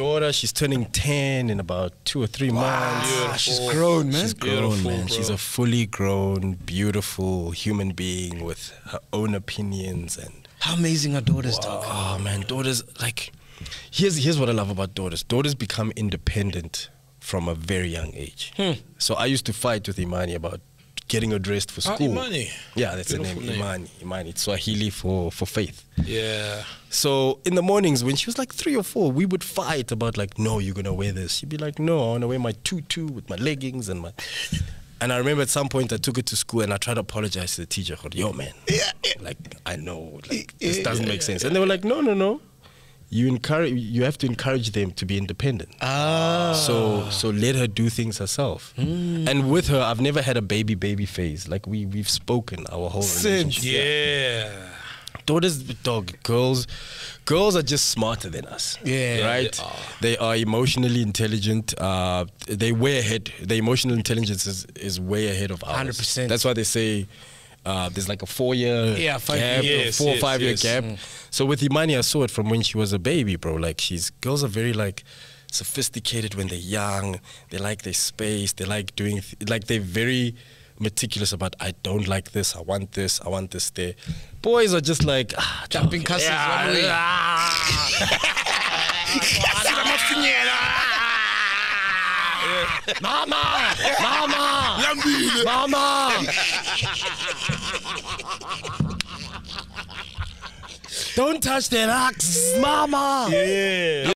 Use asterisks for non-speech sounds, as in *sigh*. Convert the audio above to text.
daughter. She's turning 10 in about two or three months. Ah, she's grown, man. She's grown, man. bro. She's a fully grown, beautiful human being with her own opinions and How amazing are daughters, dog. oh man, daughters like here's here's what I love about daughters. Daughters become independent from a very young age. Hmm. So I used to fight with Imani about getting her dressed for Ah, school. Imani. Yeah, that's Beautiful the name. Imani. Imani. It's Swahili for for faith. Yeah. So in the mornings when she was like three or four, we would fight about like, no, you're gonna wear this. She'd be like, no, I wanna wear my tutu with my leggings and my. And I remember at some point I took her to school and I tried to apologize to the teacher. Yo, man, like I know, like this doesn't make sense. And they were like, no, no, no. You encourage. You have to encourage them to be independent. Ah. So so let her do things herself. And with her, I've never had a baby baby phase. Like we we've spoken our whole Since. relationship Yeah. daughters dog girls girls are just smarter than us Yeah, right they are. they are emotionally intelligent uh they way ahead their emotional intelligence is, is way ahead of ours 100%. that's why they say uh, there's like a four year Yeah, five gap, years. four or Yes, five yes, year gap. So with Imani, I saw it from when she was a baby, bro. Like she's girls are very like sophisticated when they're young. They like their space. They like doing th- like they're very meticulous about. I don't like this. I want this. I want this. There. Boys are just like ah, Jumping dog, castles yeah, one way. *laughs* Mama, mama, mama. Don't touch that axe, mama. Yeah.